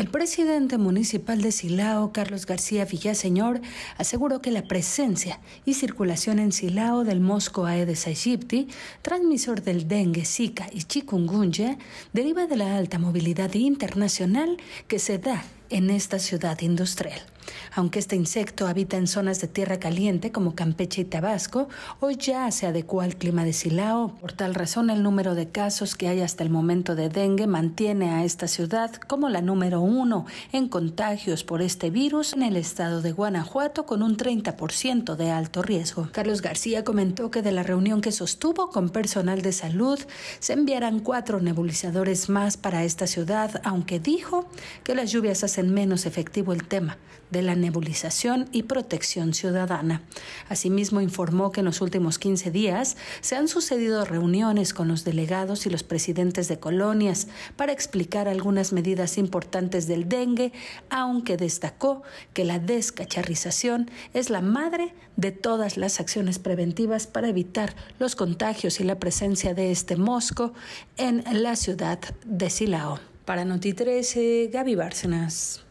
El presidente municipal de Silao, Carlos García Villaseñor, aseguró que la presencia y circulación en Silao del mosco Aedes aegypti, transmisor del dengue, zika y chikungunya, deriva de la alta movilidad internacional que se da en esta ciudad industrial. Aunque este insecto habita en zonas de tierra caliente como Campeche y Tabasco, hoy ya se adecuó al clima de Silao. Por tal razón, el número de casos que hay hasta el momento de dengue mantiene a esta ciudad como la número uno en contagios por este virus en el estado de Guanajuato con un 30% de alto riesgo. Carlos García comentó que de la reunión que sostuvo con personal de salud se enviarán cuatro nebulizadores más para esta ciudad, aunque dijo que las lluvias hacen menos efectivo el tema de la nebulización y protección ciudadana. Asimismo, informó que en los últimos 15 días se han sucedido reuniones con los delegados y los presidentes de colonias para explicar algunas medidas importantes del dengue, aunque destacó que la descacharrización es la madre de todas las acciones preventivas para evitar los contagios y la presencia de este mosco en la ciudad de Silao. Para Noti 13, Gaby Bárcenas.